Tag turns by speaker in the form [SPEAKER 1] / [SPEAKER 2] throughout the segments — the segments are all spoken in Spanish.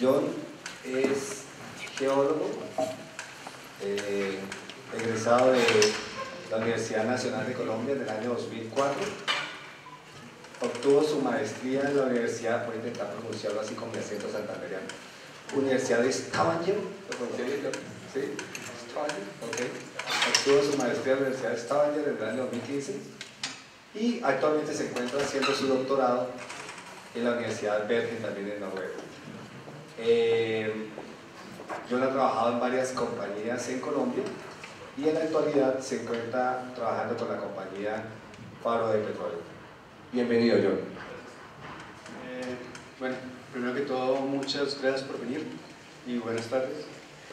[SPEAKER 1] John es geólogo, eh, egresado de la Universidad Nacional de Colombia en el año 2004. Obtuvo su maestría en la Universidad, voy a intentar pronunciarlo así con mi acento santanderiano, Universidad de Stavanger, ¿lo pronuncié bien? ¿Sí? Stavanger, ok. Obtuvo su maestría en la Universidad de Stavanger en el año 2015 y actualmente se encuentra haciendo su doctorado en la Universidad Bergen, también en Noruega. Eh, yo he trabajado en varias compañías en Colombia y en la actualidad se encuentra trabajando con la compañía Faro de Petróleo. Bienvenido, John.
[SPEAKER 2] Eh, bueno, primero que todo, muchas gracias por venir y buenas tardes.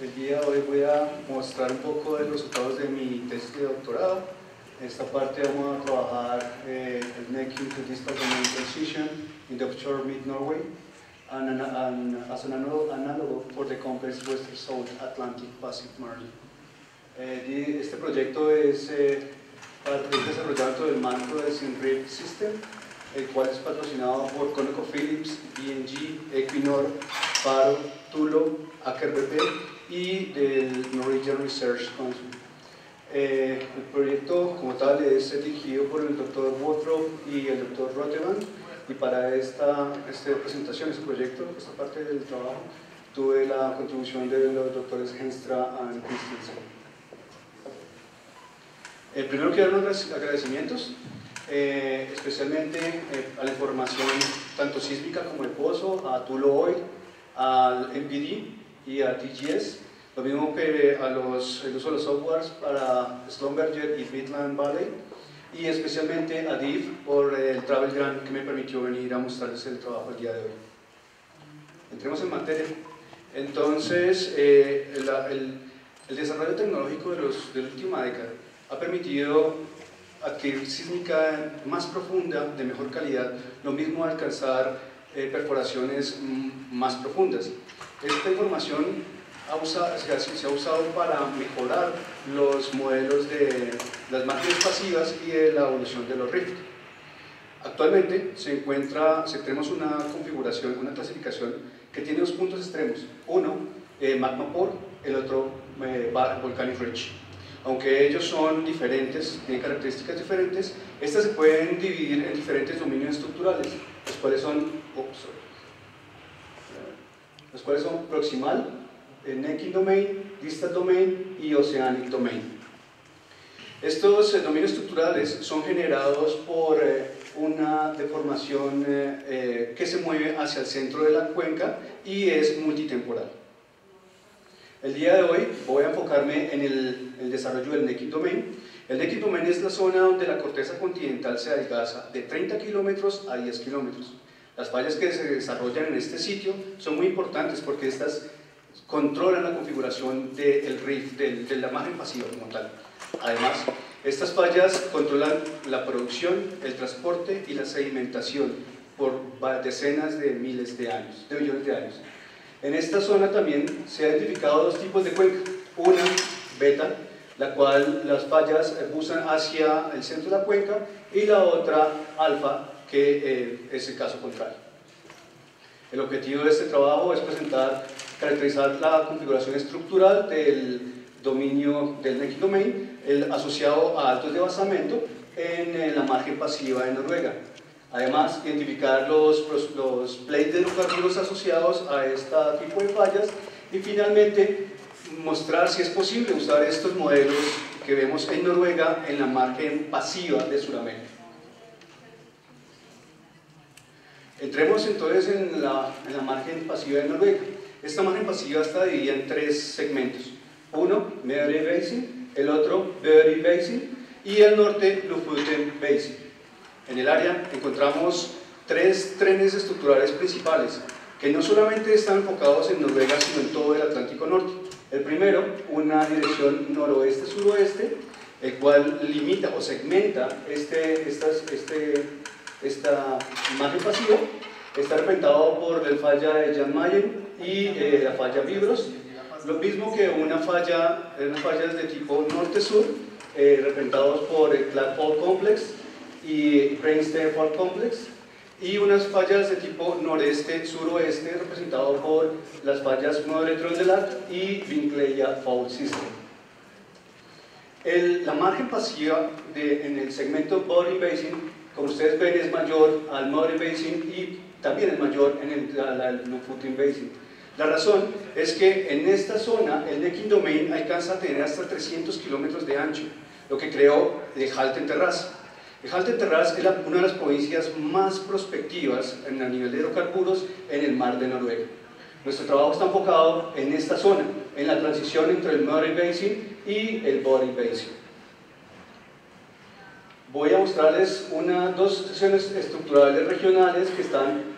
[SPEAKER 2] El día de hoy voy a mostrar un poco de los resultados de mi tesis de doctorado. Esta parte vamos a trabajar eh, el Necking to Distal Domain Transition in the offshore mid-Norway and, and, as an analog for the complex Western South Atlantic Pacific Marine. Eh, este proyecto es eh, parte del desarrollamiento del marco de SynRib System, el cual es patrocinado por ConocoPhillips, BNG, Equinor, Faro, Tulo, Aker BP y del Norwegian Research Council. Eh, el proyecto como tal es dirigido por el doctor Wotrop y el doctor Roteman y para esta, esta presentación, este proyecto, esta parte del trabajo, tuve la contribución de los doctores Henstra y Christensen. Eh, primero quiero dar unos agradecimientos, eh, especialmente eh, a la información tanto sísmica como de pozo, a Tulo Oil, al MPD y a TGS, lo mismo que a los, el uso de los softwares para Schlumberger y Midland Valley, y especialmente a DIV por el Travel Grant que me permitió venir a mostrarles el trabajo el día de hoy. Entremos en materia. Entonces, el, el, el, desarrollo tecnológico de, los, de la última década ha permitido adquirir sísmica más profunda, de mejor calidad, lo mismo alcanzar eh, perforaciones más profundas. Esta información se, ha usado para mejorar los modelos de las máquinas pasivas y de la evolución de los rift. Actualmente se encuentra, tenemos una configuración, una clasificación que tiene dos puntos extremos. Uno, eh, magma pore, el otro, eh, volcanic ridge aunque ellos son diferentes, tienen características diferentes, estas se pueden dividir en diferentes dominios estructurales, los cuales son, los cuales son proximal, necking domain, distal domain y oceanic domain. Estos eh, dominios estructurales son generados por eh, una deformación eh, que se mueve hacia el centro de la cuenca y es multitemporal. El día de hoy voy a enfocarme en el, desarrollo del necking domain. El necking domain es la zona donde la corteza continental se adelgaza de 30 kilómetros a 10 kilómetros. Las fallas que se desarrollan en este sitio son muy importantes porque estas controlan la configuración del rift, de la margen pasiva como tal. Además, estas fallas controlan la producción, el transporte y la sedimentación por decenas de miles de años, de millones de años. En esta zona también se han identificado dos tipos de cuenca. Una, beta, la cual las fallas busan hacia el centro de la cuenca, y la otra, alfa, que eh, es el caso contrario. El objetivo de este trabajo es presentar, caracterizar la configuración estructural del dominio del necking domain el asociado a altos de basamento en la margen pasiva de Noruega. Además, identificar los, los, plates hidrocarburos asociados a este tipo de fallas y finalmente mostrar si es posible usar estos modelos que vemos en Noruega en la margen pasiva de Sudamérica. Entremos entonces en la, en la margen pasiva de Noruega. Esta margen pasiva está dividida en tres segmentos. Uno, Medellín Basin, el otro, Böri Basin y el norte, Lofoten Basin. En el área encontramos tres trenes estructurales principales que no solamente están enfocados en Noruega, sino en todo el Atlántico Norte. El primero, una dirección noroeste-suroeste, el cual limita o segmenta este, estas, este, esta margen pasiva, está representado por la falla de Jan Mayen y eh, la falla Vibros, lo mismo que una falla, unas fallas de tipo norte-sur, eh, por el Clap Complex y Brainstem Fault Complex y unas fallas de tipo noreste-suroeste representado por las fallas Lac y Vincleia Fault System. El, la margen pasiva de, en el segmento Body Basin, como ustedes ven, es mayor al Body Basin y también es mayor en el, al, Footing Basin. La razón es que en esta zona el necking domain alcanza a tener hasta 300 kilómetros de ancho, lo que creó el Halten Terrace. El Halten Terrace es una de las provincias más prospectivas en el nivel de hidrocarburos en el mar de Noruega. Nuestro trabajo está enfocado en esta zona, en la transición entre el Murray Basin y el Body Basin. Voy a mostrarles una, dos sesiones estructurales regionales que están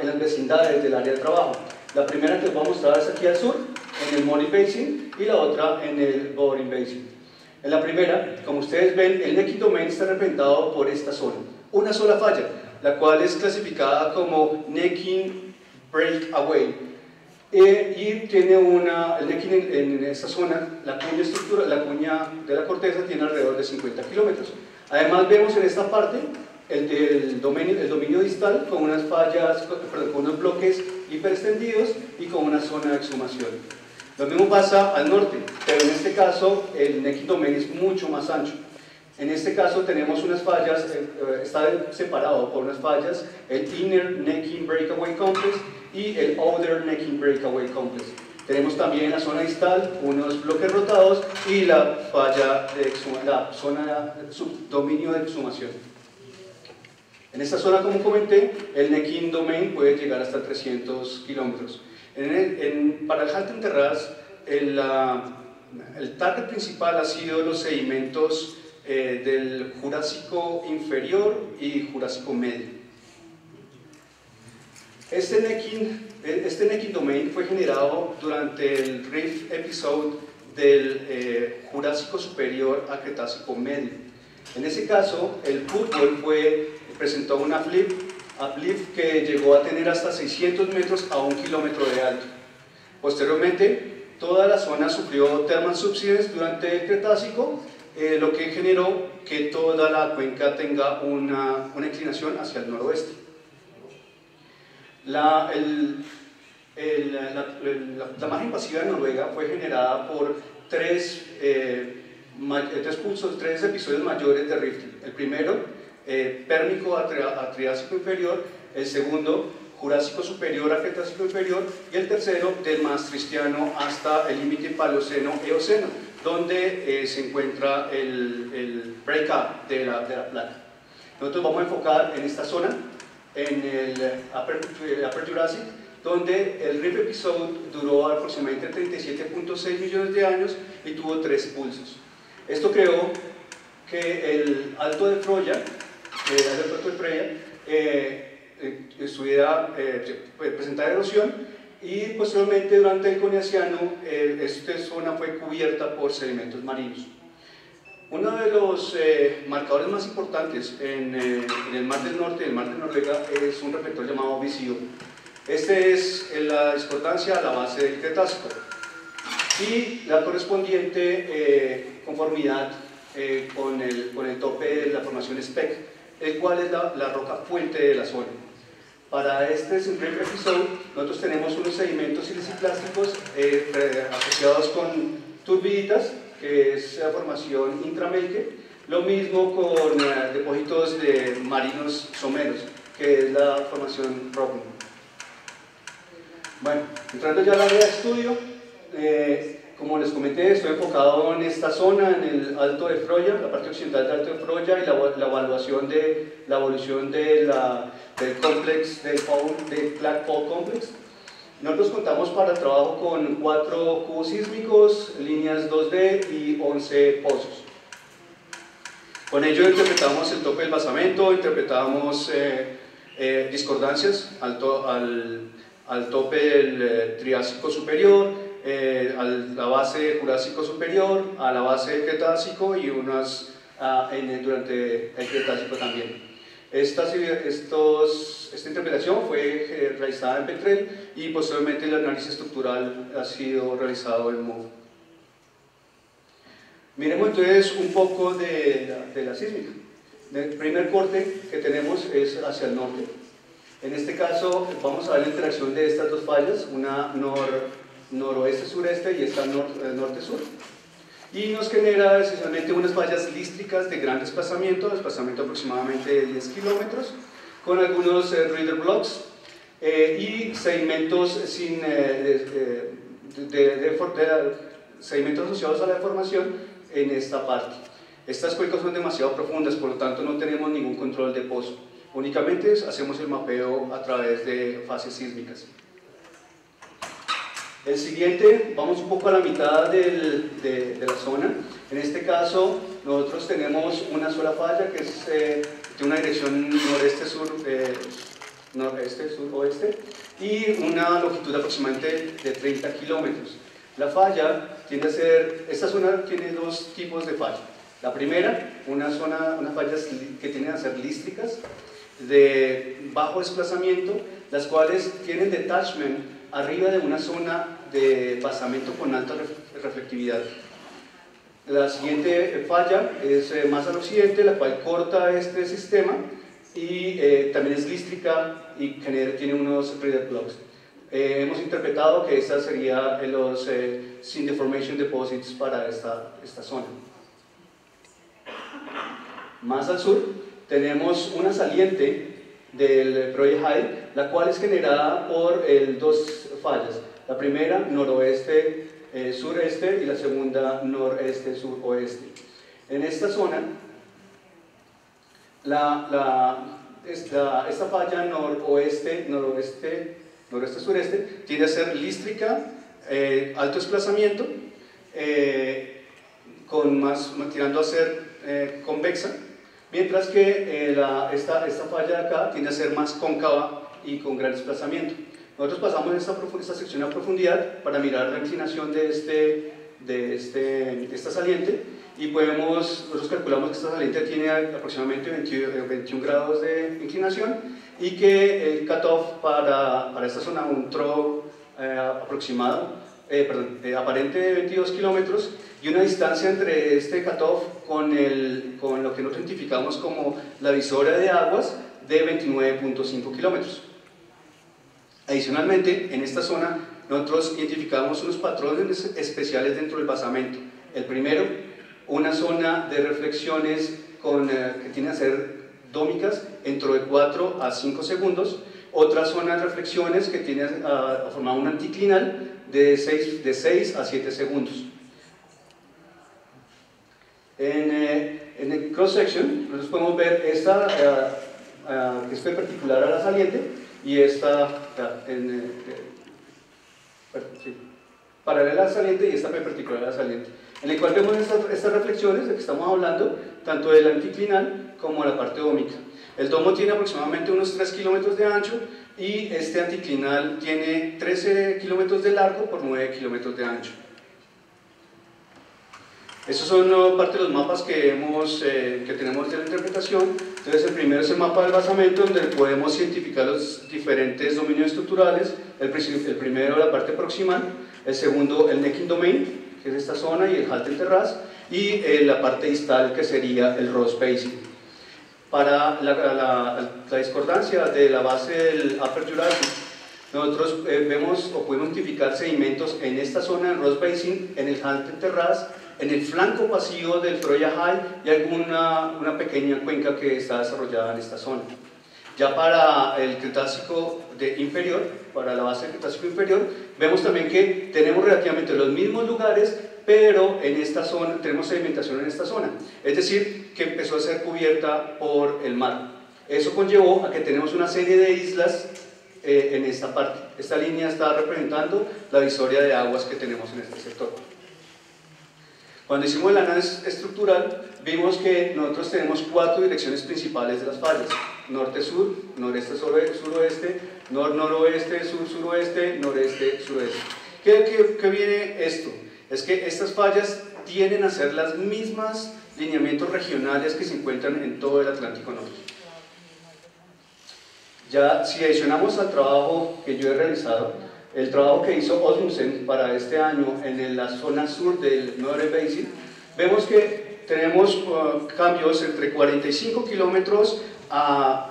[SPEAKER 2] en las vecindades del área de trabajo. La primera que les voy a mostrar es aquí al sur, en el Murray Basin, y la otra en el Body Basin. En la primera, como ustedes ven, el necking domain está representado por esta zona. Una sola falla, la cual es clasificada como necking breakaway eh, y tiene una, el necking en, esta zona, la cuña, estructura, la cuña de la corteza tiene alrededor de 50 kilómetros. Además vemos en esta parte el, dominio, el dominio distal con unas fallas, perdón, con unos bloques hiperextendidos y con una zona de exhumación. Lo mismo pasa al norte, pero en este caso el necking domain es mucho más ancho. En este caso tenemos unas fallas, eh, eh, está separado por unas fallas, el Inner Necking Breakaway Complex y el Outer Necking Breakaway Complex. Tenemos también en la zona distal unos bloques rotados y la falla de la zona subdominio de exhumación. En esta zona, como comenté, el necking domain puede llegar hasta 300 kilómetros. para el Halten Terrace, el, el target principal ha sido los sedimentos eh, del Jurásico inferior y Jurásico medio. Este necking, este necking domain fue generado durante el Rift episode del eh, Jurásico superior a Cretácico medio. En ese caso, el fútbol fue, presentó una flip, flip que llegó a tener hasta 600 metros a un kilómetro de alto. Posteriormente, toda la zona sufrió thermal subsides durante el Cretácico, eh, lo que generó que toda la cuenca tenga una, una inclinación hacia el noroeste. La, el, la, margen pasiva de Noruega fue generada por tres, eh, tres pulsos, tres episodios mayores de rifting. El primero, eh, pérmico a, Triásico inferior, el segundo, Jurásico superior a Cretácico inferior, y el tercero, del Maastrichtiano hasta el límite Paleoceno-Eoceno, donde eh, se encuentra el, el break-up de la, de la placa. Nosotros vamos a enfocar en esta zona, en el Upper, Jurassic, donde el RIP episode duró aproximadamente 37.6 millones de años y tuvo tres pulsos. Esto creó que el Alto de Freya, el Alto de Freya, eh, eh, estuviera, eh, presentara erosión y posteriormente durante el Coniaciano esta zona fue cubierta por sedimentos marinos. Uno de los eh, marcadores más importantes en, eh, en, el Mar del Norte y el Mar de Noruega es un reflector llamado Visio. Este es la discordancia a la base del Cretácico y la correspondiente eh, conformidad con, el, con, el, tope de la formación SPEC, el cual es la, la roca fuente de la zona. Para este episodio nosotros tenemos unos sedimentos siliciplásticos asociados con turbiditas que es la formación intramelque, lo mismo con eh, depósitos de marinos someros, que es la formación Robin. Bueno, entrando ya al área de estudio, eh, como les comenté, estoy enfocado en esta zona, en el Alto de Froya, la parte occidental del Alto de Froya y la, evaluación de la evolución de la, del complex, del, del Black Fault Complex. Nosotros contamos para trabajo con cuatro cubos sísmicos, líneas 2D y 11 pozos. Con ello interpretamos el tope del basamento, interpretamos eh, eh, discordancias al, al, tope del eh, Triásico superior, a la base Jurásico superior, a la base Cretácico y unas ah, durante el Cretácico también. Esta, estos, esta interpretación fue eh, realizada en Petrel y posteriormente el análisis estructural ha sido realizado en MOVE. Miremos entonces un poco de la, de la sísmica. El primer corte que tenemos es hacia el norte. En este caso vamos a ver la interacción de estas dos fallas, una nor, noroeste-sureste y esta nor, eh, norte-sur. Y nos genera esencialmente unas fallas lístricas de gran desplazamiento, desplazamiento aproximadamente de 10 kilómetros, con algunos eh, reader blocks eh, y segmentos sin, de, sedimentos asociados a la deformación en esta parte. Estas cuencas son demasiado profundas, por lo tanto no tenemos ningún control de pozo. Únicamente hacemos el mapeo a través de fases sísmicas. El siguiente, vamos un poco a la mitad del, de, la zona. En este caso, nosotros tenemos una sola falla que es eh, de una dirección noreste-sur, eh, noreste-sur-oeste y una longitud aproximadamente de 30 kilómetros. La falla tiende a ser, esta zona tiene dos tipos de falla. La primera, una zona, unas fallas que tienden a ser lísticas, de bajo desplazamiento, las cuales tienen detachment arriba de una zona de basamento con alta reflectividad. La siguiente falla es eh, más al occidente, la cual corta este sistema y eh, también es lístrica y tiene unos reader blocks. Eh, hemos interpretado que esta sería los sin deformation deposits para esta, esta zona. Más al sur tenemos una saliente del Project High, la cual es generada por el, dos fallas. La primera, noroeste, eh, y la segunda, noreste, suroeste. En esta zona, la, la, esta, esta falla noroeste, noroeste, noroeste, sureste, tiende a ser lístrica, eh, alto desplazamiento, eh, con más, tirando a ser convexa, mientras que la, esta, esta falla de acá tiende a ser más cóncava y con gran desplazamiento. Nosotros pasamos esta, esta sección a profundidad para mirar la inclinación de, este, de, este, esta saliente y podemos, nosotros calculamos que esta saliente tiene aproximadamente 21 eh, grados de inclinación y que el cutoff para, para esta zona, un throw eh, aproximado, eh, perdón, aparente de 22 kilómetros y una distancia entre este cutoff con, con lo que nosotros identificamos como la visora de aguas de 29.5 kilómetros. Adicionalmente, en esta zona nosotros identificamos unos patrones especiales dentro del basamento. El primero, una zona de reflexiones con, eh, que tiene a ser dómicas dentro de 4 a 5 segundos. Otra zona de reflexiones que tiene a, formar un anticlinal de 6, de 6 a 7 segundos. En, eh, en el cross section, nosotros podemos ver esta uh, que es perpendicular a la saliente y esta en, eh, paralela al saliente y esta perpendicular al saliente, en el cual vemos estas, estas reflexiones de que estamos hablando, tanto del anticlinal como la parte dómica. El domo tiene aproximadamente unos 3 kilómetros de ancho y este anticlinal tiene 13 kilómetros de largo por 9 kilómetros de ancho. Estos son parte de los mapas que, hemos, eh, que tenemos de la interpretación. Entonces el primero es el mapa del basamento donde podemos identificar los diferentes dominios estructurales. El, el primero la parte proximal, el segundo el necking domain, que es esta zona, y el halten terrace, y eh, la parte distal que sería el row spacing. Para la, la, la, discordancia de la base del Upper Jurassic, nosotros eh, vemos o podemos identificar sedimentos en esta zona, el Ross Basin, en el Halten Terrace, en el flanco pasivo del Troya High y alguna una pequeña cuenca que está desarrollada en esta zona. Ya para el Cretácico de inferior, para la base del Cretácico inferior, vemos también que tenemos relativamente los mismos lugares, pero en esta zona tenemos sedimentación en esta zona. Es decir, que empezó a ser cubierta por el mar. Eso conllevó a que tenemos una serie de islas eh, en esta parte. Esta línea está representando la visoria de aguas que tenemos en este sector. Cuando hicimos el análisis estructural, vimos que nosotros tenemos cuatro direcciones principales de las fallas. Norte-sur, noreste-suroeste, nor-noroeste, sur-suroeste, noreste-suroeste. ¿Qué, ¿Qué, viene esto? Es que estas fallas tienden a ser las mismas lineamientos regionales que se encuentran en todo el Atlántico Norte. Ya si adicionamos al trabajo que yo he realizado, el trabajo que hizo Osmussen para este año en la zona sur del Norte Basin, vemos que tenemos uh, cambios entre 45 kilómetros a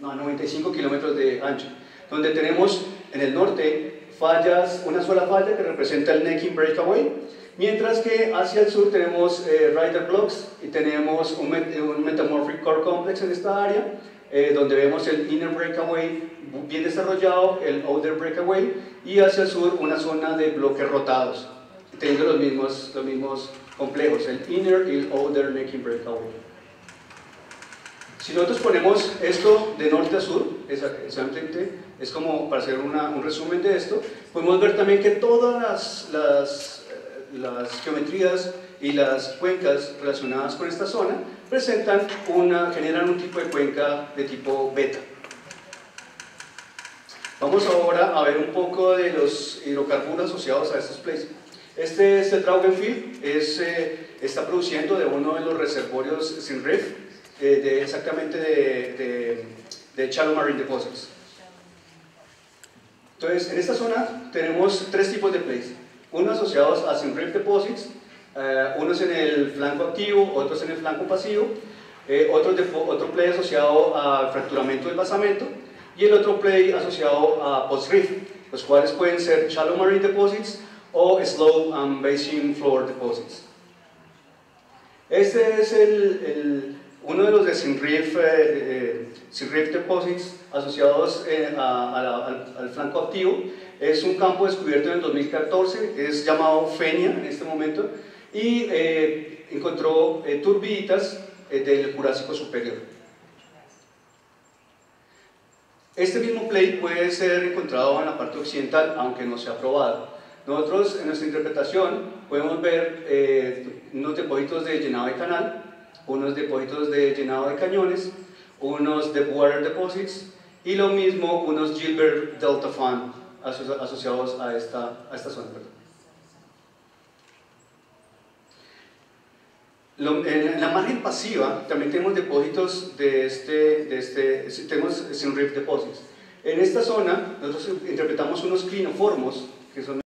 [SPEAKER 2] no, 95 kilómetros de ancho, donde tenemos en el norte fallas, una sola falla que representa el necking breakaway, mientras que hacia el sur tenemos eh, rider blocks y tenemos un, un, metamorphic core complex en esta área, eh, donde vemos el inner breakaway bien desarrollado, el outer breakaway, y hacia el sur una zona de bloques rotados, teniendo los mismos, los mismos complejos, el inner y el outer necking breakaway. Si nosotros ponemos esto de norte a sur, exactamente, es como para hacer una, un resumen de esto, podemos ver también que todas las, las, eh, las, geometrías y las cuencas relacionadas con esta zona presentan una, generan un tipo de cuenca de tipo beta. Vamos ahora a ver un poco de los hidrocarburos asociados a estos places. Este es el Traubenfield, es, eh, está produciendo de uno de los reservorios sin riff, de, exactamente de, de, Shallow Marine Deposits. Entonces, en esta zona tenemos tres tipos de plays. Unos asociados a Synrift Deposits, uh, unos en el flanco activo, otros en el flanco pasivo, eh, otro, de, otro play asociado al fracturamiento del basamento y el otro play asociado a post-rift, los cuales pueden ser Shallow Marine Deposits o Slow and Basin Floor Deposits. Este es el, el uno de los de Sinrief, eh, eh Deposits asociados eh, a, a al, al, flanco activo es un campo descubierto en el 2014, es llamado Fenia en este momento, y eh, encontró eh, turbiditas eh, del Jurásico Superior. Este mismo play puede ser encontrado en la parte occidental, aunque no se ha probado. Nosotros, en nuestra interpretación, podemos ver unos depósitos de llenado de canal, unos depósitos de llenado de cañones, unos de water deposits y lo mismo unos Gilbert Delta Fan asociados a esta, a esta zona. En la margen pasiva también tenemos depósitos de este, de este tenemos Reef Deposits. En esta zona nosotros interpretamos unos clinoformos, que son